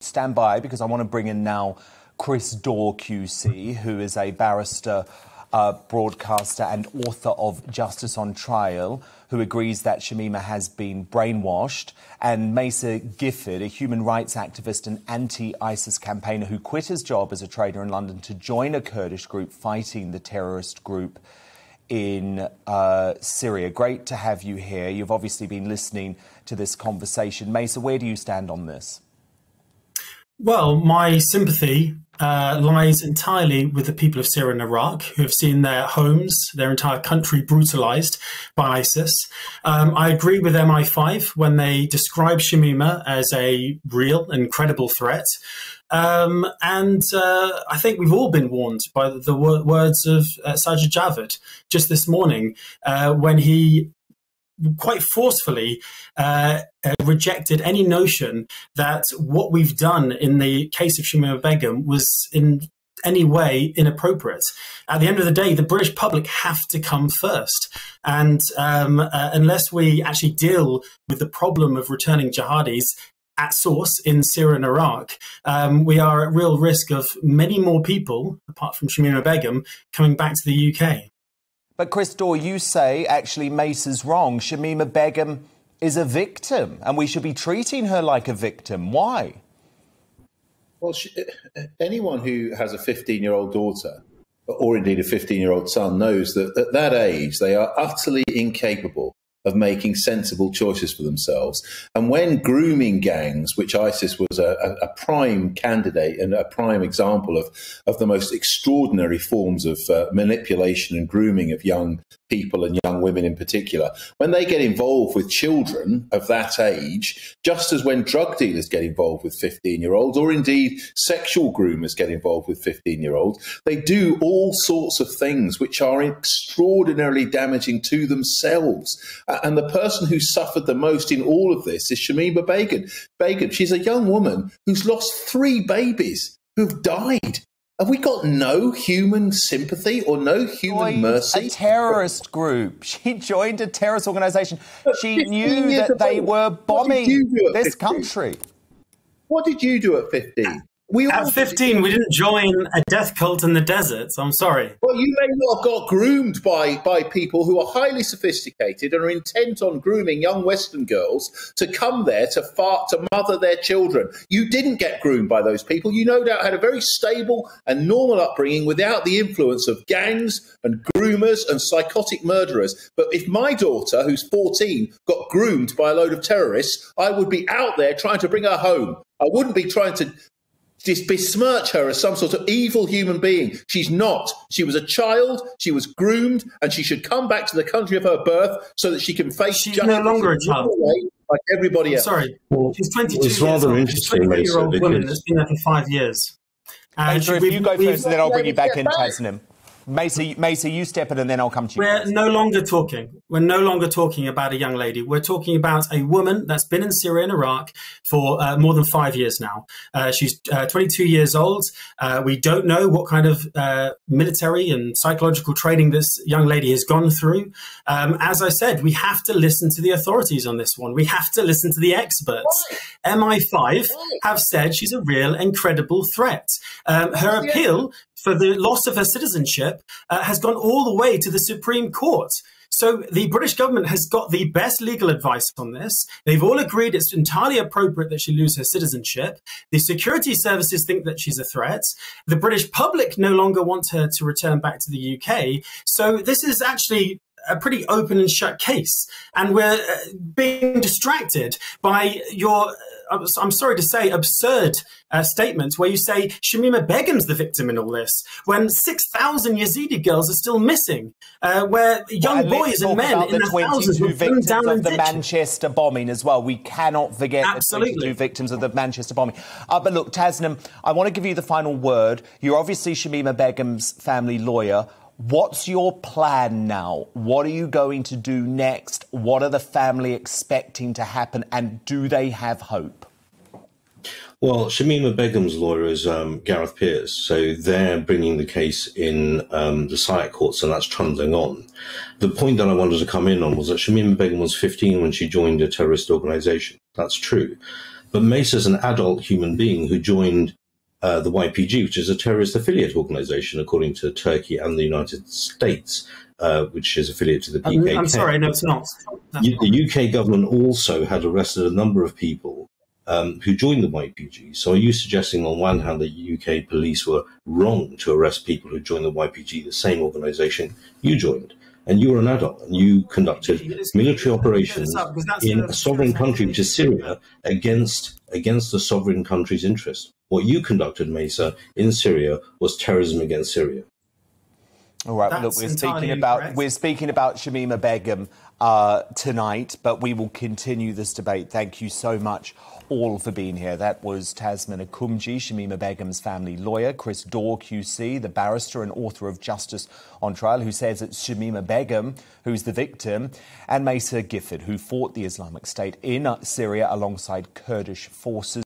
stand by because I want to bring in now Chris Daw QC, who is a barrister, uh, broadcaster, and author of Justice on Trial, who agrees that Shamima has been brainwashed, and Macer Gifford, a human rights activist and anti ISIS campaigner who quit his job as a trader in London to join a Kurdish group fighting the terrorist group in uh, Syria. Great to have you here. You've obviously been listening to this conversation. Macer, where do you stand on this? Well, my sympathy uh, lies entirely with the people of Syria and Iraq who have seen their homes, their entire country brutalized by ISIS. Um, I agree with MI5 when they describe Shamima as a real and credible threat. Um, and uh, I think we've all been warned by the, the words of uh, Sajid Javid just this morning uh, when he quite forcefully uh, uh, rejected any notion that what we've done in the case of Shamima Begum was in any way inappropriate. At the end of the day, the British public have to come first. And um, uh, unless we actually deal with the problem of returning jihadis at source in Syria and Iraq, um, we are at real risk of many more people, apart from Shamima Begum, coming back to the UK. But Chris Daw, you say actually Macer's wrong. Shamima Begum is a victim, and we should be treating her like a victim. Why? Well, she, anyone who has a 15 year old daughter, or indeed a 15 year old son, knows that at that age they are utterly incapable of making sensible choices for themselves. And when grooming gangs, which ISIS was a, a, prime candidate and a prime example of, of the most extraordinary forms of uh, manipulation and grooming of young people and young women in particular, when they get involved with children of that age, just as when drug dealers get involved with 15 year olds, or indeed sexual groomers get involved with 15 year olds, they do all sorts of things which are extraordinarily damaging to themselves. And the person who suffered the most in all of this is Shamima Begum. Begum, she's a young woman who's lost three babies who've died have we got no human sympathy or no human joined mercy? A terrorist group. She joined a terrorist organization. She knew that they were bombing this country. What did you do at 15? We At 15, we didn't join a death cult in the desert. so I'm sorry. Well, you may not have got groomed by, by people who are highly sophisticated and are intent on grooming young Western girls to come there to fart, to mother their children. You didn't get groomed by those people. You no doubt had a very stable and normal upbringing without the influence of gangs and groomers and psychotic murderers. But if my daughter, who's 14, got groomed by a load of terrorists, I would be out there trying to bring her home. I wouldn't be trying to just besmirch her as some sort of evil human being. She's not. She was a child. She was groomed, and she should come back to the country of her birth so that she can face She's justice. no longer a child. Like everybody else. Sorry, well, she's 22 years old. She's a 22 year old woman that's been there for five years. And if you go first, then I'll bring you back in, Tasnime. Macer, Macer, you step in and then I'll come to you. We're no longer talking. We're no longer talking about a young lady. We're talking about a woman that's been in Syria and Iraq for uh, more than five years now. Uh, she's uh, 22 years old. Uh, we don't know what kind of uh, military and psychological training this young lady has gone through. Um, as I said, we have to listen to the authorities on this one. We have to listen to the experts. MI5 have said she's a real and credible threat. Um, her appeal for the loss of her citizenship uh, has gone all the way to the Supreme Court. So the British government has got the best legal advice on this. They've all agreed it's entirely appropriate that she lose her citizenship. The security services think that she's a threat. The British public no longer want her to return back to the UK. So this is actually a pretty open and shut case. And we're uh, being distracted by your I'm sorry to say, absurd uh, statements where you say Shamima Begum's the victim in all this, when 6,000 Yazidi girls are still missing, uh, where young well, boys and men in the, the thousands were victims down of the Manchester bombing as well. We cannot forget Absolutely. the 22 victims of the Manchester bombing. Uh, but look, Tasnime, I want to give you the final word. You're obviously Shamima Begum's family lawyer. What's your plan now? What are you going to do next? What are the family expecting to happen? And do they have hope? Well, Shamima Begum's lawyer is um, Gareth Peirce, so they're bringing the case in um, the SIAC courts, and that's trundling on. The point that I wanted to come in on was that Shamima Begum was 15 when she joined a terrorist organization. That's true. But Macer is an adult human being who joined uh, the YPG, which is a terrorist affiliate organization, according to Turkey and the United States, uh, which is affiliate to the PKK. I'm, I'm sorry, no, it's not. the UK government also had arrested a number of people um, who joined the YPG. So are you suggesting, on one hand, that UK police were wrong to arrest people who joined the YPG, the same organisation you joined? And you were an adult, and you conducted military operations in a sovereign country, which is Syria, against against the sovereign country's interest. What you conducted, Macer, in Syria was terrorism against Syria. All right. That's look, we're speaking about incorrect. we're speaking about Shamima Begum uh, tonight, but we will continue this debate. Thank you so much all for being here. That was Tasnime Akunjee, Shamima Begum's family lawyer, Chris Daw QC, the barrister and author of Justice on Trial, who says it's Shamima Begum who's the victim, and Macer Gifford, who fought the Islamic State in Syria alongside Kurdish forces.